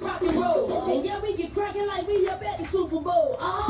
rock and roll. And yeah, we get cracking like we up at the Super Bowl. Oh.